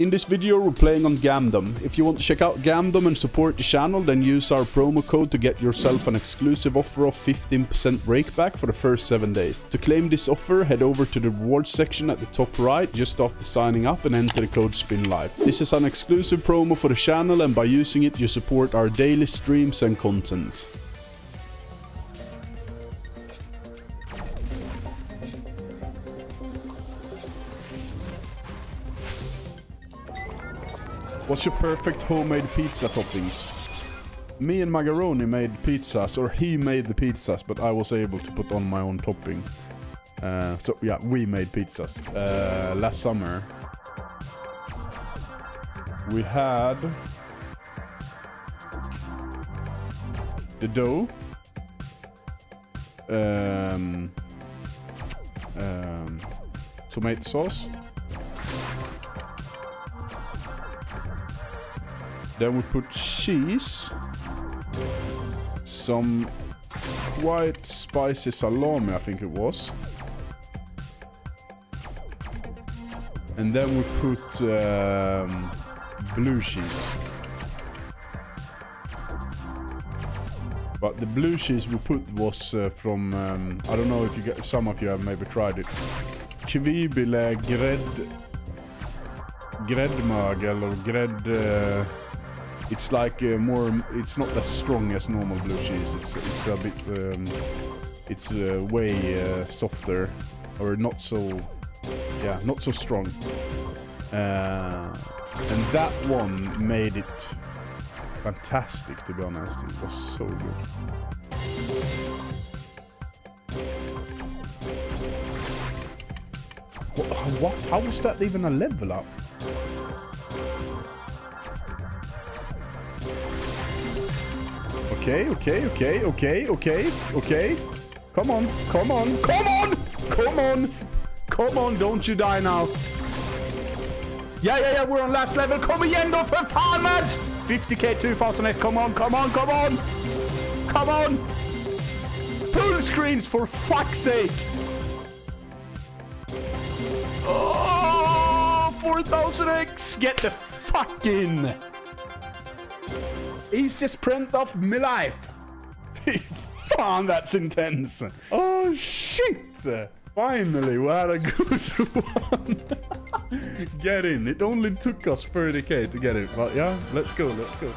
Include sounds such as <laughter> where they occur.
In this video we're playing on Gamdom. If you want to check out Gamdom and support the channel then use our promo code to get yourself an exclusive offer of 15% rakeback for the first 7 days. To claim this offer head over to the rewards section at the top right just after signing up and enter the code SPINLIVE. This is an exclusive promo for the channel and by using it you support our daily streams and content. What's your perfect homemade pizza toppings? Me and Magaroni made pizzas, or he made the pizzas, but I was able to put on my own topping. Uh, so yeah, we made pizzas. Uh, last summer, we had the dough, um, um, tomato sauce, Then we put cheese. Some white spicy salami, I think it was. And then we put um, blue cheese. But the blue cheese we put was uh, from, um, I don't know if you get, some of you have maybe tried it. Kvibille grädd, gräddmögel or grädd... Uh, it's like uh, more. It's not as strong as normal blue cheese. It's it's a bit. Um, it's uh, way uh, softer, or not so. Yeah, not so strong. Uh, and that one made it fantastic. To be honest, it was so good. What? what? How was that even a level up? Okay, okay, okay, okay, okay, okay. Come on, come on, come on, come on, come on, don't you die now. Yeah, yeah, yeah, we're on last level. Kom igen då för fan Mads! 50k 2001, come on, come on, come on! Come on! Full screens for fuck's sake! Oh, 4000x! Get the fuck in! Easiest print of my life. <laughs> Fan, that's intense. Oh, shit. Finally, we had a good <laughs> one. get in. It only took us 30k to get it. But yeah, let's go, let's go.